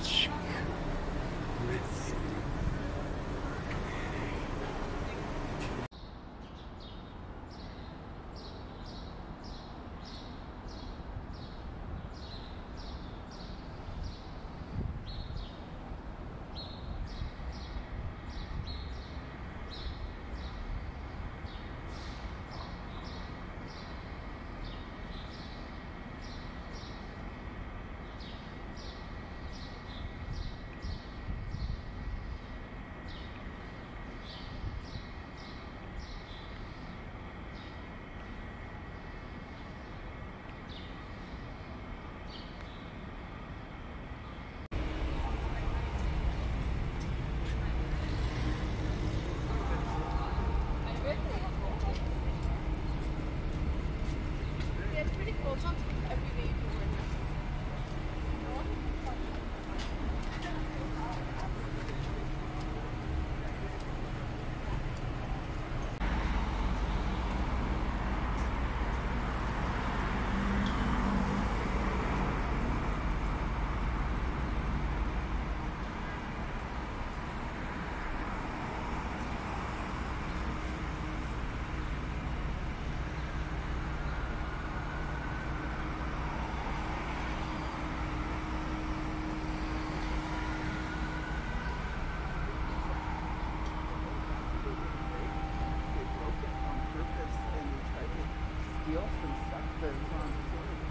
Yeah, kiosk and stuff. There's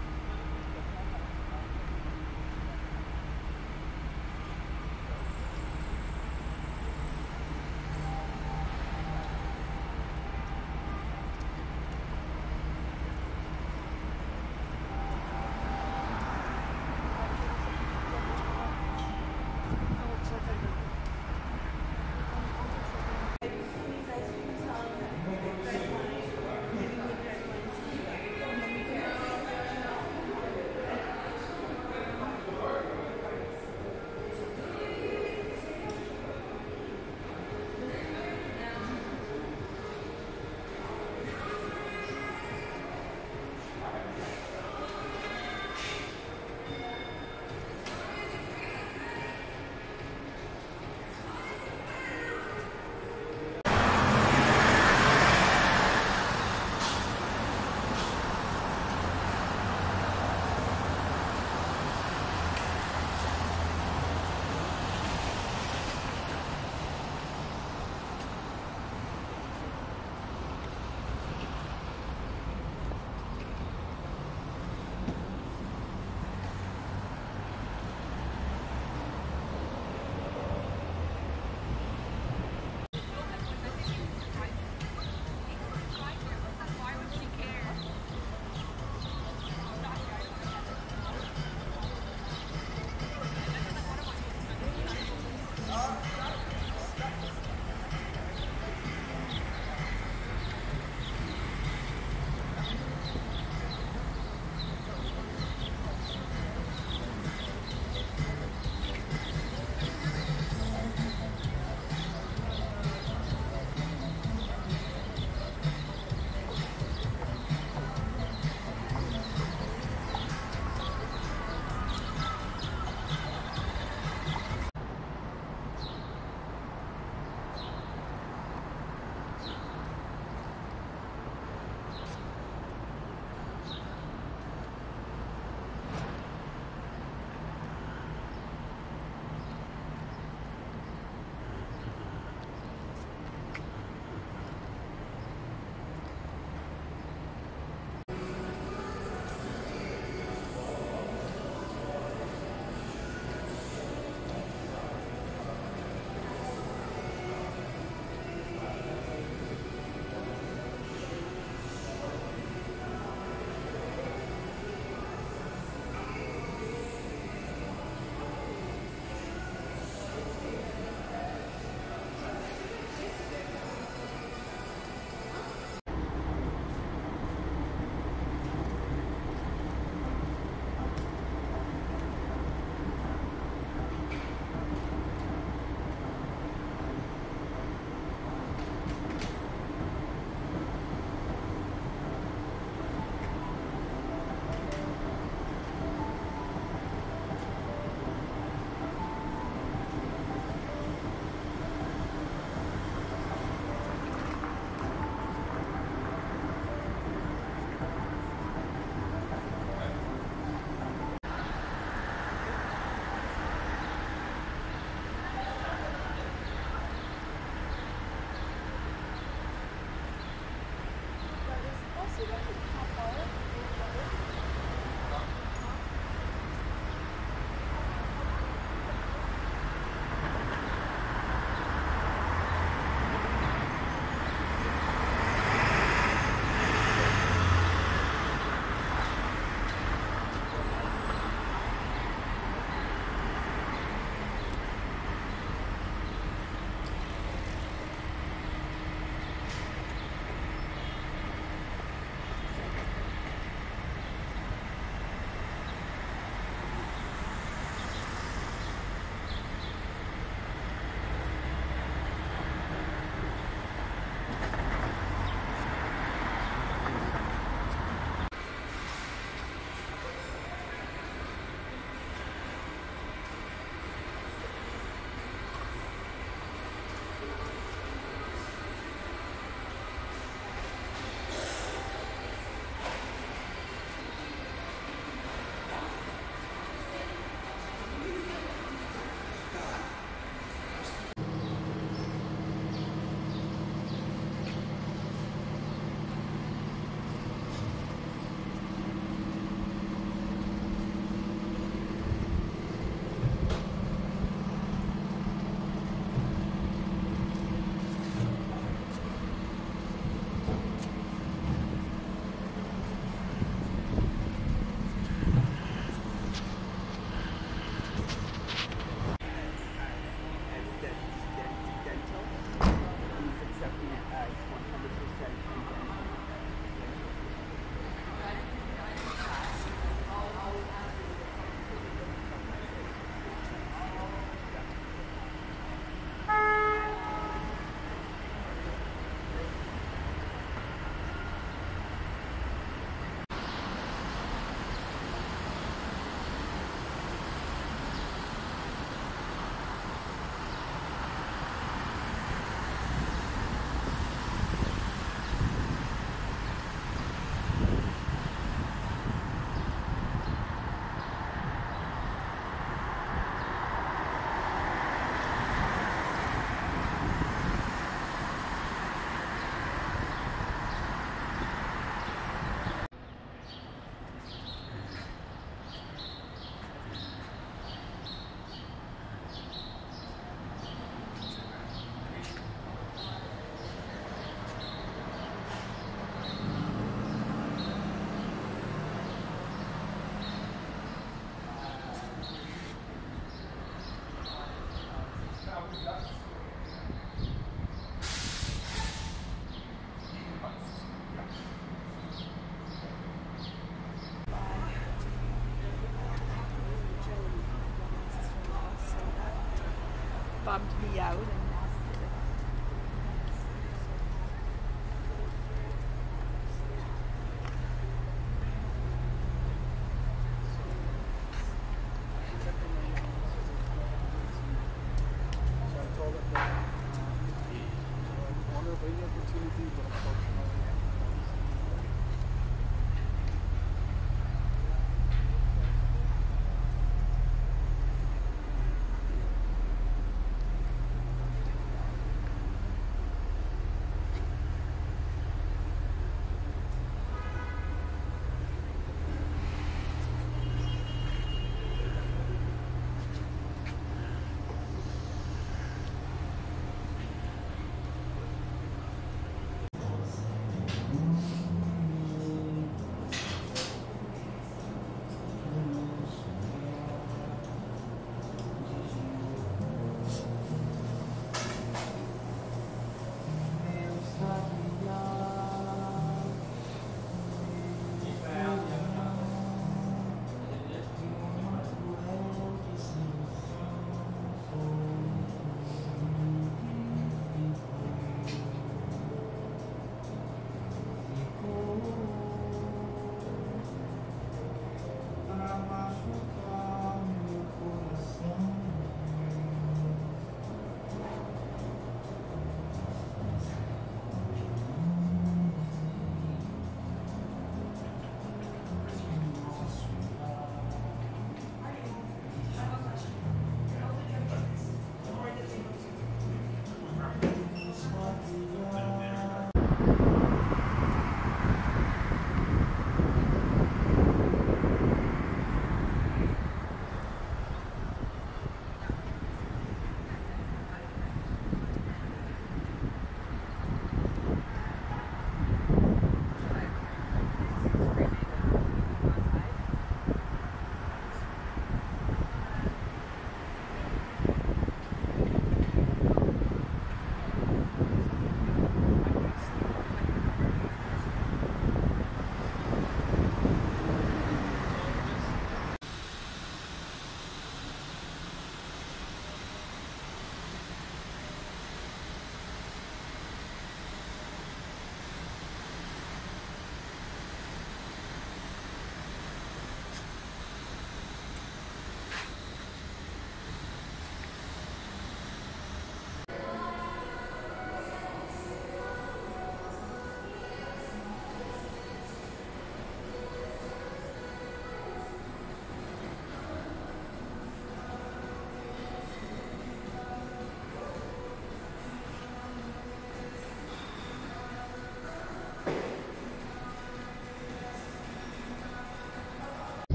um, bummed me out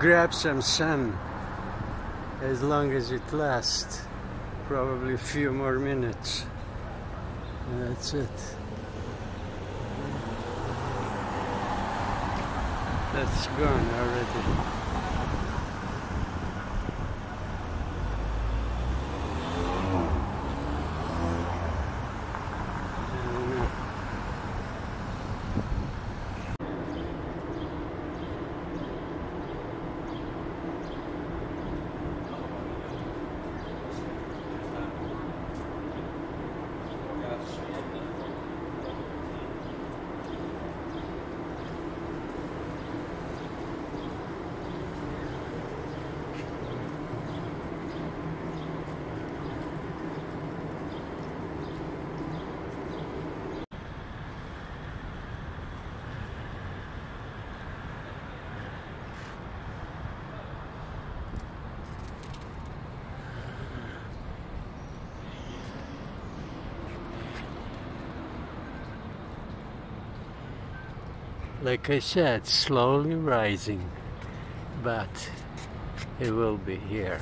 grab some sun as long as it lasts. Probably a few more minutes. That's it. That's gone already. Like I said, slowly rising, but it will be here.